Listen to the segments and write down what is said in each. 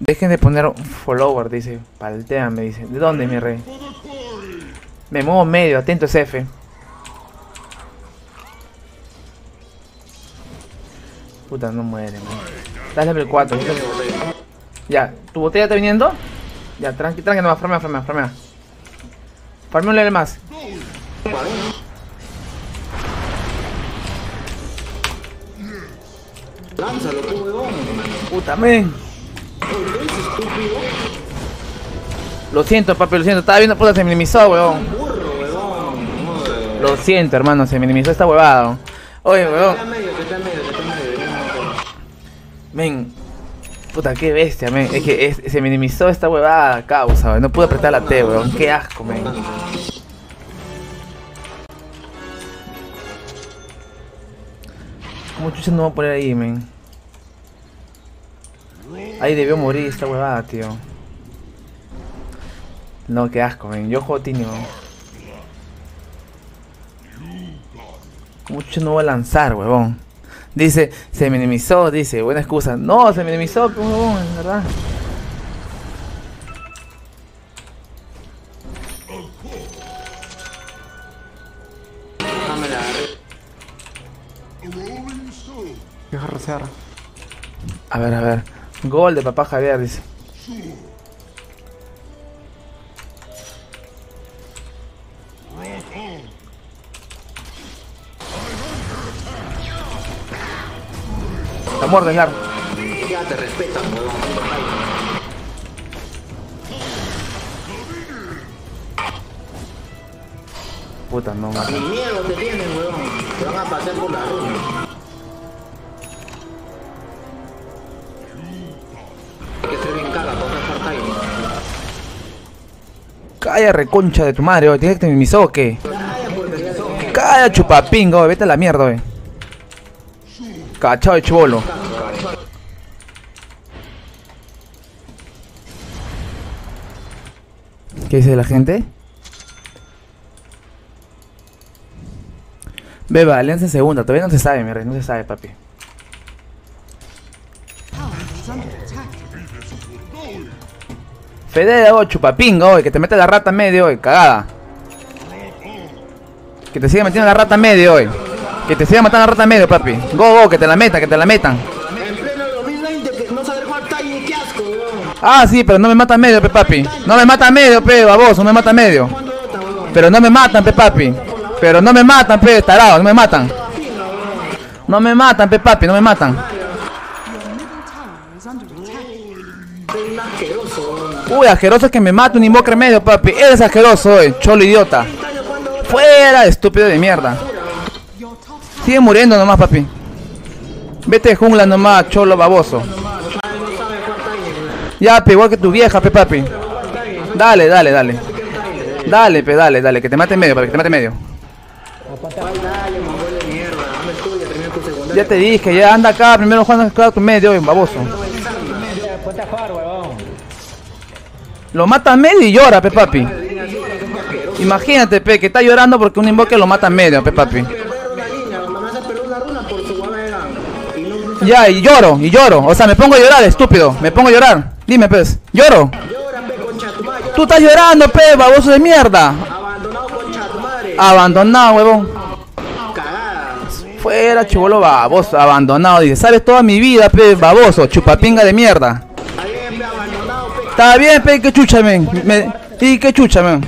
Dejen de poner follower, dice. Paltea, me dice. ¿De dónde, mi rey? Me muevo medio, atento es F. Puta, no muere, man. Dale level 4. Ya, ¿tu botella está viniendo? Ya, tranqui, tranqui, nomás, farmea, farmea, farmea. Farmea un level más. Lánzalo, tú, huevón. Puta, men. Lo siento, papi, lo siento. Estaba viendo, puta, se minimizó, weón. Lo siento, hermano, se minimizó esta huevada. Oye, weón. Men. Puta, qué bestia, men. Es que se minimizó esta huevada, causa, weón. No pude apretar la T, weón. Qué asco, men. ¿Cómo chucha no voy a poner ahí, men? Ahí debió morir esta huevada, tío. No, qué asco, men. Yo juego Tini, weón. ¿Cómo chucha no voy a lanzar, huevón? Dice, se minimizó, dice, buena excusa. No, se minimizó, huevón, en verdad. Deja rocear. A ver, a ver. Gol de papá Javier, dice. Está muerto, Slar. Ya te respetan. Puta, no mames. Ni miedo te tienen, huevón. Te van a pasar por la runa. Calla reconcha de tu madre, hoy. ¿Tienes que te minimizó o qué? Calla, chupapingo, vete a la mierda, hoy. Cachao de chivolo. ¿Qué dice la gente? Beba, alianza segunda, todavía no se sabe, mi rey, no se sabe, papi. Fede, oh, chupapingo, hoy, que te mete la rata medio, hoy, cagada. Que te siga metiendo la rata medio, hoy. Que te siga matando la rata medio, papi. Go, go, que te la metan, que te la metan. En pleno 2020, que no saber jugar Time, qué asco, huevón. Ah, sí, pero no me mata en medio, pe papi. No me mata en medio, pe, baboso, no me mata en medio. Pero no me matan, pe papi. Pero no me matan, pe, tarado, no me matan. No me matan, pe papi, no me matan. Uy, asqueroso es que me mate un invoker en medio, papi. Eres asqueroso, hoy, cholo idiota. Fuera, estúpido de mierda. Sigue muriendo nomás, papi. Vete de jungla nomás, cholo baboso. Ya, pe, igual que tu vieja, pe papi. Dale, dale, dale. Dale, pe, dale, dale, que te mate en medio, papi, que te mate en medio. Ya te dije, ya anda acá, primero Juan acá tu medio, baboso. Lo mata en medio y llora, pe papi. Imagínate, pe, que está llorando porque un invoque lo mata en medio, pe papi. A Ya, y lloro, y lloro. O sea, me pongo a llorar, estúpido. Me pongo a llorar. Dime, pues. Lloro. Tú estás llorando, pe, baboso de mierda. Abandonado, huevón. Fuera, chivolo baboso, abandonado. Dice, sabes toda mi vida, pe, baboso, chupapinga de mierda. Está bien, pe, que chucha, men. Me- Y que chucha, men.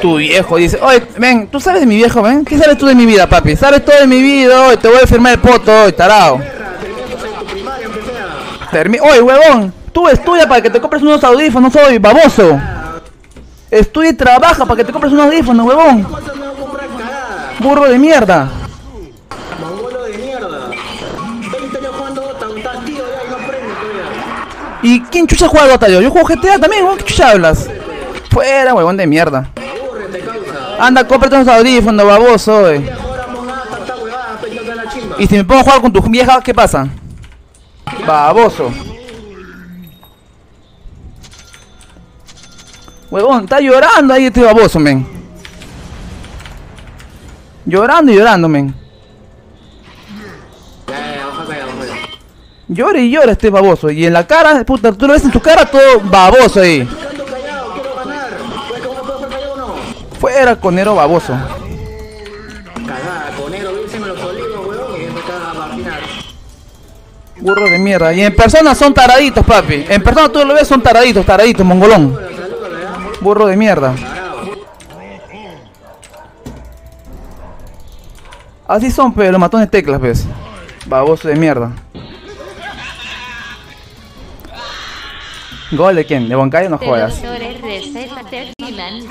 Tu viejo dice, oye, ven, ¿tú sabes de mi viejo, ven? ¿Qué sabes tú de mi vida, papi? ¿Sabes todo de mi vida? Hoy te voy a firmar el poto, hoy, sea. Termi oye, huevón, tú estudia para que te compres unos audífonos, hoy, baboso. Estudia y trabaja para que te compres unos audífonos, huevón. Burro de mierda. ¿Y quién chucha juega Dota yo? Yo juego GTA también, huevón, ¿qué chucha hablas? Fuera, huevón de mierda. Anda, cómprate unos audífonos, baboso, la chimba. Y si me pongo a jugar con tu vieja, ¿qué pasa? Baboso. Huevón, está llorando ahí este baboso, men. Llorando y llorando, men. Llora y llora este baboso. Y en la cara, puta, tú lo ves en tu cara todo baboso ahí. Pues. Fuera conero baboso. Cagada, conero, los weón, y a. Burro de mierda. Y en persona son taraditos, papi. En persona tú lo ves, son taraditos, taraditos, mongolón. Burro de mierda. Así son, pero los matones teclas, ves. Baboso de mierda. ¿Gol de quién? ¿De Boncayo? No jodas.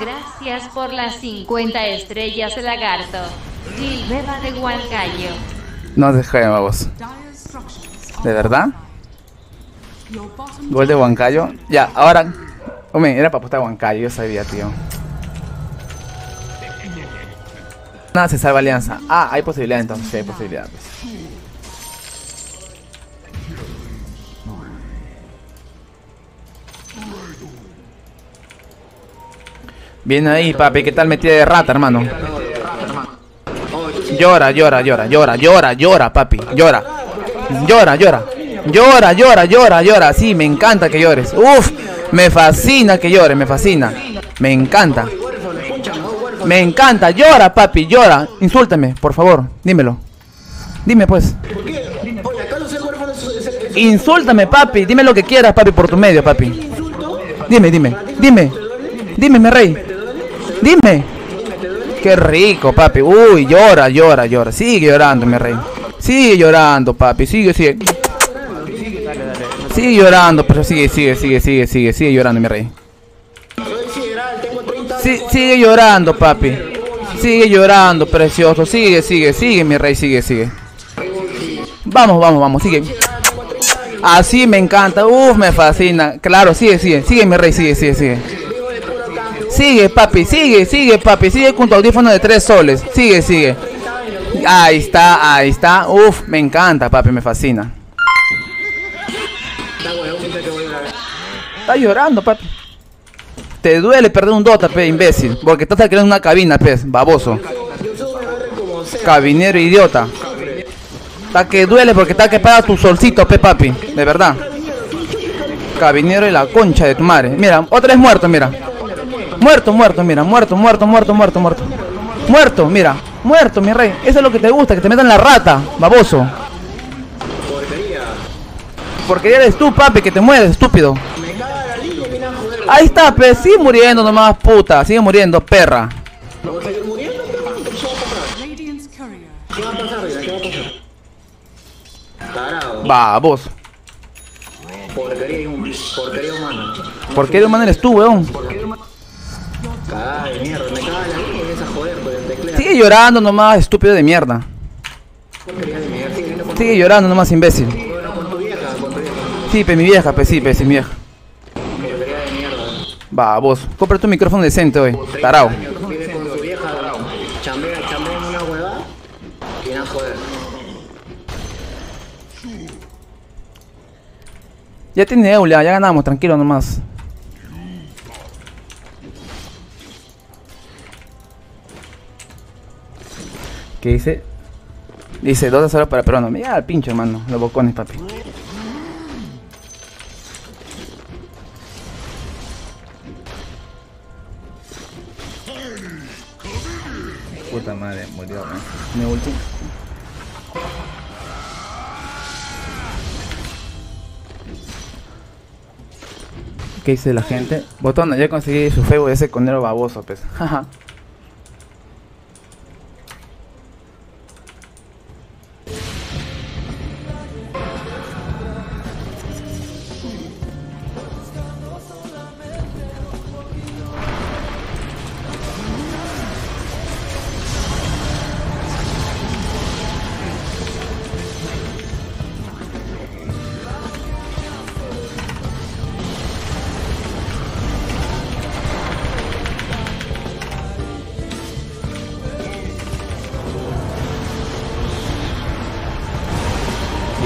Gracias por las 50 estrellas, lagarto. Gil Beba de Huancayo. No se joden, baboso. ¿De verdad? Gol de Huancayo. Ya, ahora. Hombre, era para apostar a Huancayo, yo sabía, tío. Nada, se salva Alianza. Ah, hay posibilidad entonces, sí, hay posibilidad. pues. Bien ahí, papi, ¿qué tal metida de rata, hermano? Llora, llora, llora, llora, llora, llora, papi, llora. Llora, llora. Llora, llora, llora, llora. Sí, me encanta que llores. Uf, me fascina que llores, me fascina. Me encanta. Me encanta, llora, papi, llora. Insúltame, por favor, dímelo. Dime pues. Insúltame, papi. Dime lo que quieras, papi, por tu medio, papi. Dime, dime, dime. Dime, mi rey. Dime. Qué rico, papi. Uy, llora, llora, llora. Sigue llorando, mi rey. Sigue llorando, papi. Sigue, sigue. Sigue llorando, pero sigue, sigue, sigue, sigue, sigue, sigue llorando, mi rey. Soy sideral, tengo 30 años. Sí, sigue llorando, papi. Sigue llorando, precioso. Sigue, sigue, sigue, mi rey, sigue, sigue. Vamos, vamos, vamos, sigue. Así me encanta. Uf, me fascina. Claro, sigue, sigue, sigue, mi rey, sigue, sigue, sigue. Sigue, papi, sigue, sigue, papi. Sigue con tu audífono de tres soles. Sigue, sigue. 30 años. Ahí está, ahí está. Uf, me encanta, papi, me fascina. Está llorando, papi. Te duele perder un Dota, pe, imbécil. Porque estás creando una cabina, pez, baboso. Cabinero idiota. Está que duele porque está que paga tu solcito, pe, papi. De verdad. Cabinero y la concha de tu madre. Mira, otra vez muerto, mira. Muerto, muerto, mira. Muerto, muerto, muerto, muerto, muerto. Muerto, mira. Muerto, mi rey. Eso es lo que te gusta, que te metan la rata, baboso. Porquería. Porque eres tú, papi, que te mueres, estúpido. Ahí está, pe. Sigue muriendo nomás, puta. Sigue muriendo, perra. ¿No voy a seguir muriendo? ¿Qué va a pasar? Radiant's courier. ¿Qué va a pasar, Rita? ¿Qué va a pasar? Tarado. Baboso. Porquería, porquería humana. ¿Por qué de humano eres tú, weón? Cagada de mierda. Me caga la línea y vienes a joder con el teclado. Sigue llorando nomás, estúpido de mierda. Sigue llorando nomás, imbécil. Bueno, con tu vieja, con tu vieja. Sí, pe, mi vieja, pe, sí, pe, sí, mi vieja. De mierda. Baboso. Compra tu micrófono decente hoy. Tarao. Vive con su vieja, chambea, chambea en una huevada y viene a joder. Ya tiene Eulia, ya ganamos, tranquilo nomás. ¿Qué dice? Dice 2 a 0 para Peruano. Mira al pincho, hermano. Los bocones, papi. Puta madre, murió, ¿no? Mi ulti. ¿Qué dice la gente? Botón, ya conseguí su Facebook de ese conero baboso, pues. Jaja.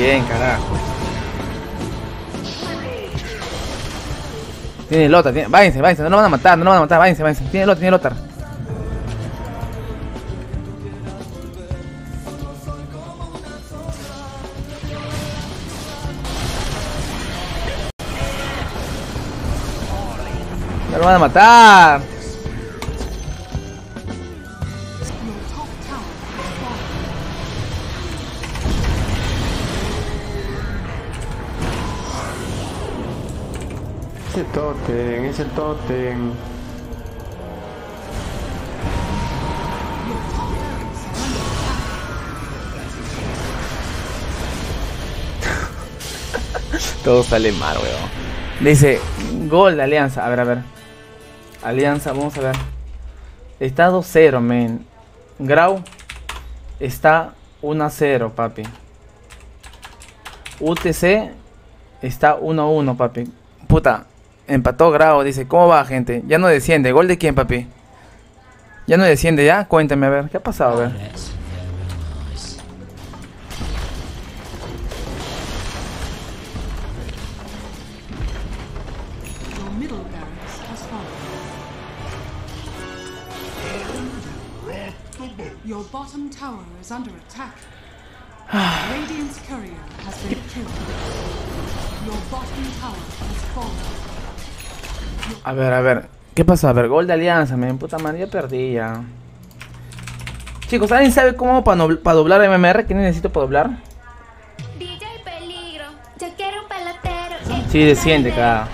bien, carajo. Tiene Lothar, tiene... váyanse, váyanse, no lo van a matar, no lo van a matar, váyanse, váyanse. Tiene Lothar, tiene Lothar. No lo van a matar. Es el totem, es el totem. Todo sale mal, weón. Dice, gol de Alianza. A ver, a ver. Alianza, vamos a ver. Está 2-0, men. Grau está 1-0, papi. UTC está 1-1, papi. Puta, empató Grau. Dice, ¿cómo va, gente? Ya no desciende. ¿Gol de quién, papi? Ya no desciende, ¿ya? Cuéntame, a ver. ¿Qué ha pasado? A ver. Attack. Radiant's courier has been killed. Your bottom tower has fallen. A ver, a ver. ¿Qué pasó? A ver, gol de alianza, men. Puta madre, ya perdí ya. Chicos, ¿alguien sabe cómo para doblar MMR? ¿Qué necesito para doblar? DJ Peligro, yo quiero un pelotero. Sí, desciende cada.